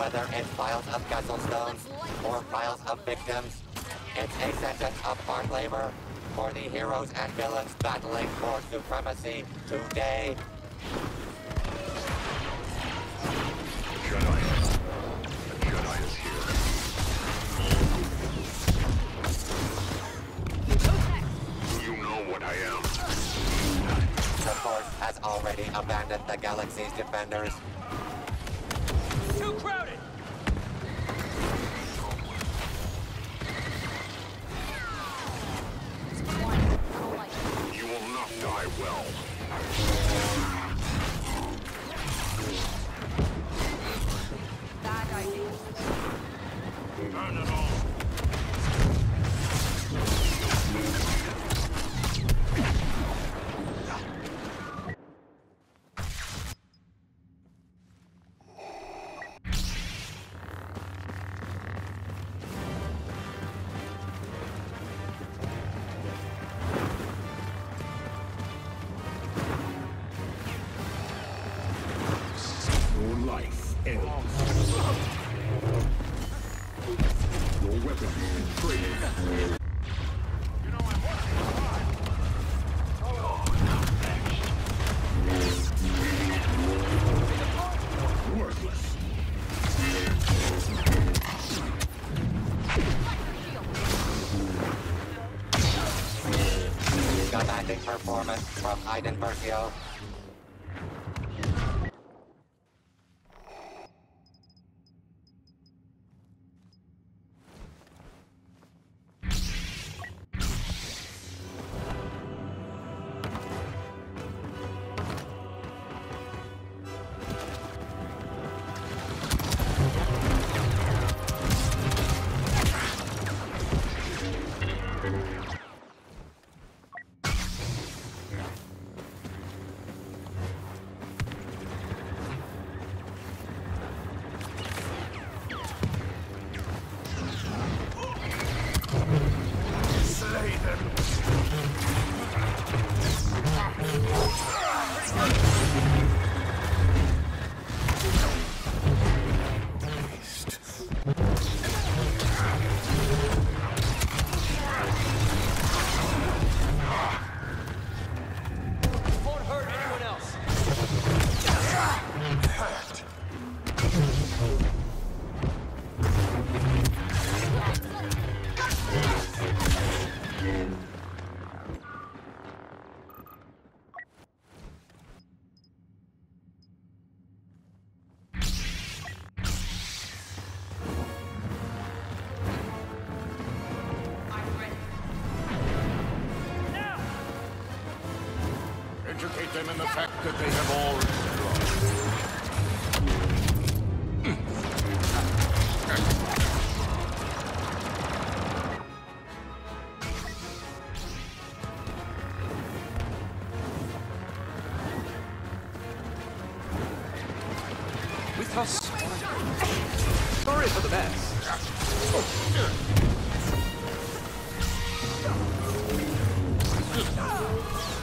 Whether it's files of stones or files of victims, it's a sentence of hard labor for the heroes and villains battling for supremacy today. The Jedi is here. You know what I am. The Force has already abandoned the galaxy's defenders. Too crowded! Die well. Bad idea. Not at all. Commanding performance from Iden Versio. Educate them in the fact that they have already lost. We trust. Sorry for the mess. Something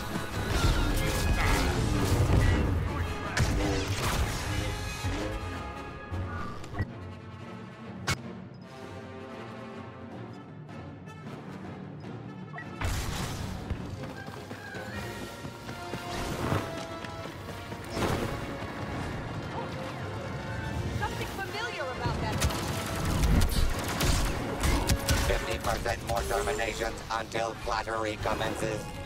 50% more terminations until flattery commences.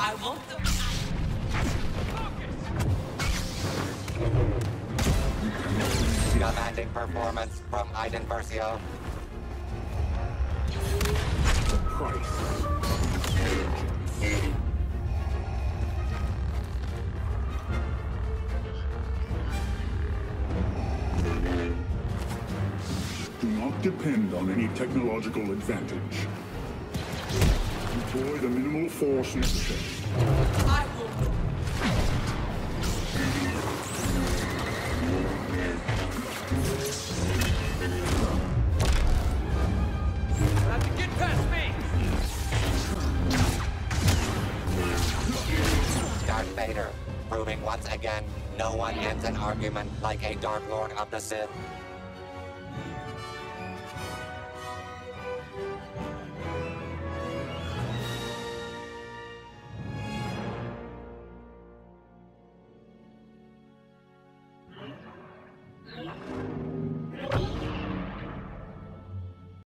I want them. Commanding performance from Iden Versio. The price. Do not depend on any technological advantage. Employ the minimal force necessary. Have to get past me. Darth Vader, proving once again no one ends an argument like a Dark Lord of the Sith.